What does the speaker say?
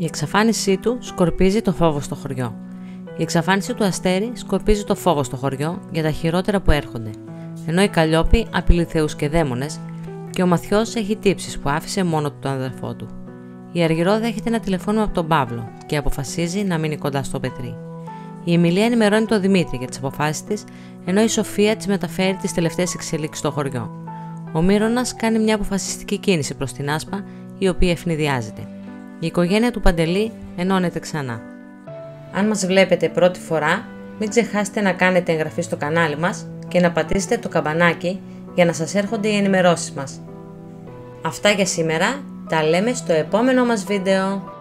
Η εξαφάνισή του σκορπίζει το φόβο στο χωριό. Η εξαφάνιση του Αστέρι σκορπίζει το φόβο στο χωριό για τα χειρότερα που έρχονται. Ενώ η Καλλιόπη απειλεί θεούς και δαίμονες και ο Μαθιός έχει τύψεις που άφησε μόνο του τον αδερφό του. Η Αργυρό δέχεται ένα τηλεφώνημα από τον Παύλο και αποφασίζει να μείνει κοντά στο Πετρί. Η Εμιλία ενημερώνει τον Δημήτρη για τις αποφάσεις της, ενώ η Σοφία τη μεταφέρει τις τελευταίες εξελίξεις στο χωριό. Ο Μύρονα κάνει μια αποφασιστική κίνηση προς την Άσπα, η οποία ευνηδιάζεται. Η οικογένεια του Παντελή ενώνεται ξανά. Αν μας βλέπετε πρώτη φορά, μην ξεχάσετε να κάνετε εγγραφή στο κανάλι μας και να πατήσετε το καμπανάκι για να σας έρχονται οι ενημερώσεις μας. Αυτά για σήμερα, τα λέμε στο επόμενο μας βίντεο.